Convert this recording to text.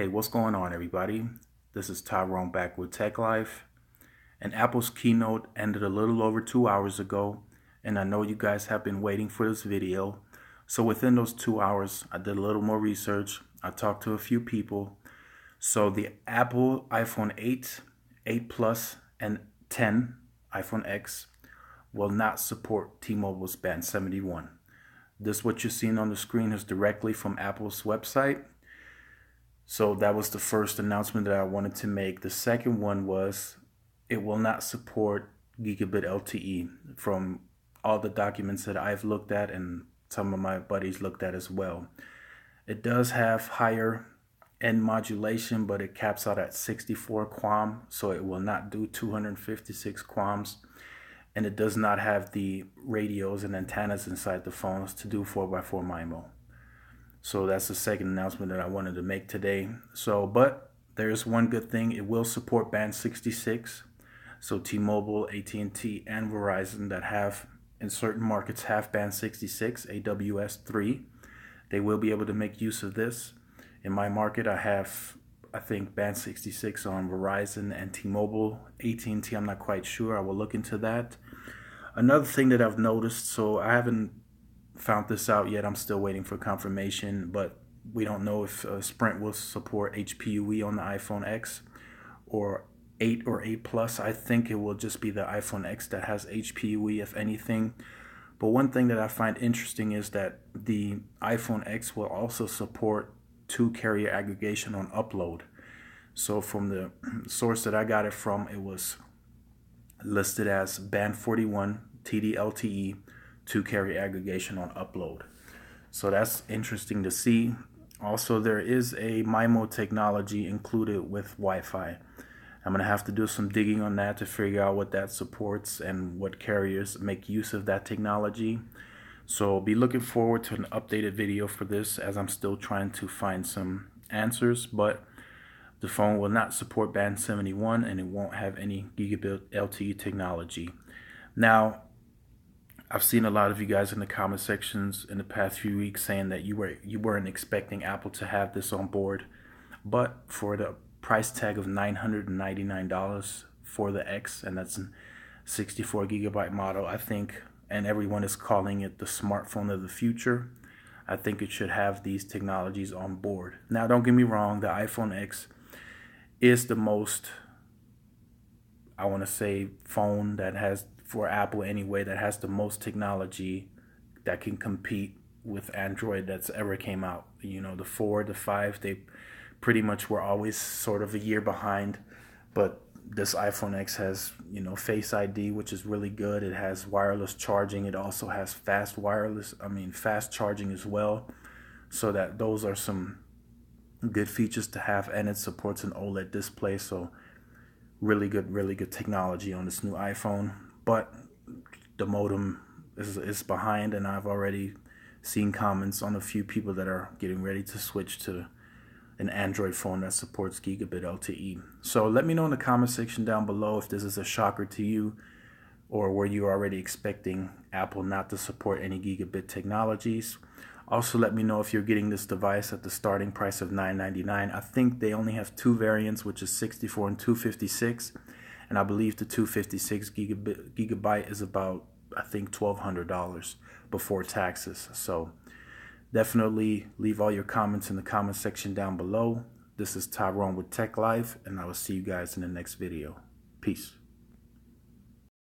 Hey, what's going on, everybody? This is Tyrone back with Tech Life. And Apple's keynote ended a little over two hours ago, and I know you guys have been waiting for this video. So within those two hours, I did a little more research. I talked to a few people. So the Apple iPhone 8, 8 Plus, and 10 iPhone X will not support T-Mobile's Band 71. This what you're seeing on the screen is directly from Apple's website so that was the first announcement that I wanted to make. The second one was it will not support gigabit LTE from all the documents that I've looked at and some of my buddies looked at as well. It does have higher end modulation, but it caps out at 64 QAM, so it will not do 256 QAMs. And it does not have the radios and antennas inside the phones to do 4x4 MIMO. So that's the second announcement that I wanted to make today. So, but there's one good thing. It will support band 66. So T-Mobile, AT&T, and Verizon that have in certain markets have band 66, AWS3. They will be able to make use of this. In my market, I have I think band 66 on Verizon and T-Mobile, AT&T. I'm not quite sure. I will look into that. Another thing that I've noticed, so I haven't found this out yet. I'm still waiting for confirmation, but we don't know if uh, Sprint will support HPUE on the iPhone X or 8 or 8 Plus. I think it will just be the iPhone X that has HPUE, if anything. But one thing that I find interesting is that the iPhone X will also support two carrier aggregation on upload. So from the source that I got it from, it was listed as band 41 TD-LTE to carrier aggregation on upload. So that's interesting to see. Also, there is a MIMO technology included with Wi-Fi. I'm going to have to do some digging on that to figure out what that supports and what carriers make use of that technology. So be looking forward to an updated video for this as I'm still trying to find some answers, but the phone will not support band 71 and it won't have any gigabit LTE technology. Now, I've seen a lot of you guys in the comment sections in the past few weeks saying that you were you weren't expecting Apple to have this on board, but for the price tag of $999 for the X, and that's a 64 gigabyte model, I think, and everyone is calling it the smartphone of the future. I think it should have these technologies on board. Now, don't get me wrong, the iPhone X is the most, I want to say, phone that has for Apple anyway that has the most technology that can compete with Android that's ever came out. You know, the 4, the 5, they pretty much were always sort of a year behind, but this iPhone X has, you know, Face ID, which is really good. It has wireless charging. It also has fast wireless, I mean, fast charging as well. So that those are some good features to have and it supports an OLED display, so really good really good technology on this new iPhone but the modem is, is behind and I've already seen comments on a few people that are getting ready to switch to an Android phone that supports gigabit LTE. So let me know in the comment section down below if this is a shocker to you or were you already expecting Apple not to support any gigabit technologies. Also let me know if you're getting this device at the starting price of 999. I think they only have two variants which is 64 and 256 and I believe the 256 gigabit, gigabyte is about I think $1,200 before taxes. So definitely leave all your comments in the comment section down below. This is Tyrone with Tech Life, and I will see you guys in the next video. Peace.